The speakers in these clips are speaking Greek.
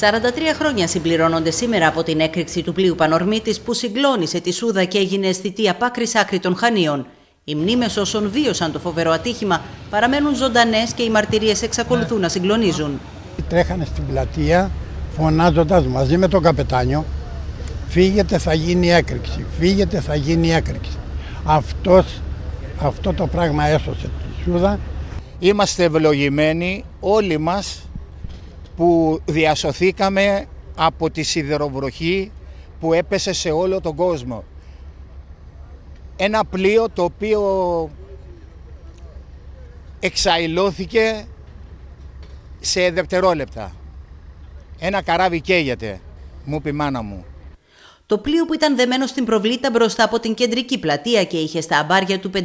43 χρόνια συμπληρώνονται σήμερα από την έκρηξη του πλοίου Πανορμήτης που συγκλώνησε τη Σούδα και έγινε αισθητή απ' άκρη άκρη των Χανίων. Οι μνήμες όσων βίωσαν το φοβερό ατύχημα παραμένουν ζωντανές και οι μαρτυρίες εξακολουθούν να συγκλονίζουν. Τρέχανε στην πλατεία φωνάζοντας μαζί με τον καπετάνιο φύγετε θα γίνει έκρηξη, φύγετε θα γίνει έκρηξη. Αυτός, αυτό το πράγμα έσωσε τη Σούδα. Είμαστε ευλογημένοι όλοι μας που διασωθήκαμε από τη σιδεροβροχή που έπεσε σε όλο τον κόσμο. Ένα πλοίο το οποίο εξαϊλώθηκε σε δευτερόλεπτα. Ένα καράβι καίγεται, μου πει μάνα μου. Το πλοίο που ήταν δεμένο στην προβλήτα μπροστά από την κεντρική πλατεία και είχε στα αμπάρια του 500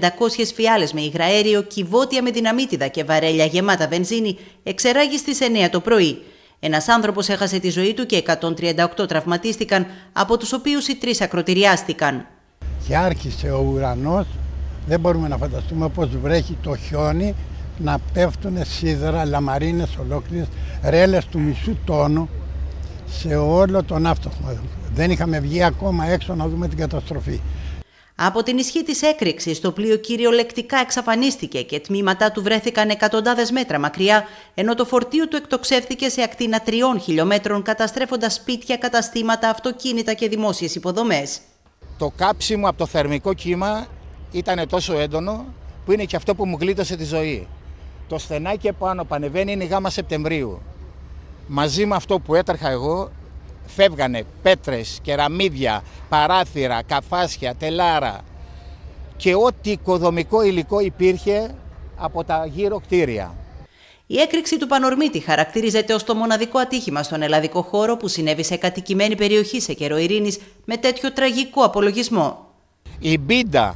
φιάλες με υγραέριο, κυβότια με δυναμίτιδα και βαρέλια γεμάτα βενζίνη, εξεράγει στις 9 το πρωί. Ένας άνθρωπος έχασε τη ζωή του και 138 τραυματίστηκαν, από τους οποίους οι τρεις ακροτηριάστηκαν. Και άρχισε ο ουρανός, δεν μπορούμε να φανταστούμε πώς βρέχει το χιόνι, να πέφτουν σίδερα, λαμαρίνες ολόκληρες, ρέλες του μισού τόνου σε όλο τον αυτοχμό. Δεν είχαμε βγει ακόμα έξω να δούμε την καταστροφή. Από την ισχύ της έκρηξης, το πλοίο κυριολεκτικά εξαφανίστηκε και τμήματά του βρέθηκαν εκατοντάδες μέτρα μακριά, ενώ το φορτίο του εκτοξεύθηκε σε ακτίνα τριών χιλιόμετρων, καταστρέφοντας σπίτια, καταστήματα, αυτοκίνητα και δημόσιες υποδομές. Το κάψιμο από το θερμικό κύμα ήταν τόσο έντονο, που είναι και αυτό που μου γλίτωσε τη ζωή. Το στενάκι επάνω πανεβαίνει είναι η γάμα Σεπτεμβρίου. Μαζί με αυτό που έτρεχα εγώ, φεύγανε πέτρες, κεραμίδια, παράθυρα, καφάσια, τελάρα και ό,τι οικοδομικό υλικό υπήρχε από τα γύρω κτίρια. Η έκρηξη του Πανορμίτη χαρακτηρίζεται ως το μοναδικό ατύχημα στον ελλαδικό χώρο που συνέβη σε κατοικημένη περιοχή σε καιρό ειρήνης με τέτοιο τραγικό απολογισμό. Η μπίντα,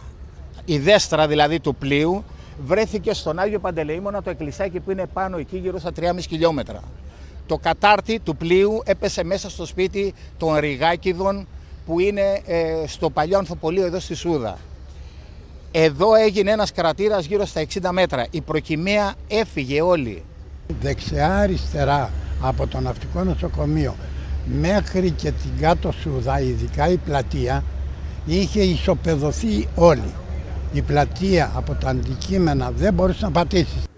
η δέστρα δηλαδή του πλοίου, βρέθηκε στον Άγιο Παντελεήμονα το εκκλησάκι που είναι πάνω εκεί γύρω στα 3,5 χιλιόμετρα. Το κατάρτι του πλοίου έπεσε μέσα στο σπίτι των Ριγάκηδων που είναι ε, στο παλιό ανθοπολείο εδώ στη Σούδα. Εδώ έγινε ένας κρατήρας γύρω στα 60 μέτρα. Η προκυμαία έφυγε όλη. Δεξιά αριστερά από το ναυτικό νοσοκομείο μέχρι και την κάτω Σούδα, ειδικά η πλατεία, είχε ισοπεδωθεί όλη. Η πλατεία από τα αντικείμενα δεν μπορούσε να πατήσεις.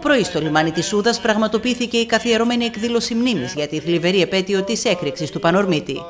Το πρωί στο λιμάνι της Σούδας πραγματοποιήθηκε η καθιερωμένη εκδήλωση μνήμης για τη θλιβερή επέτειο της έκρηξης του Πανορμίτη.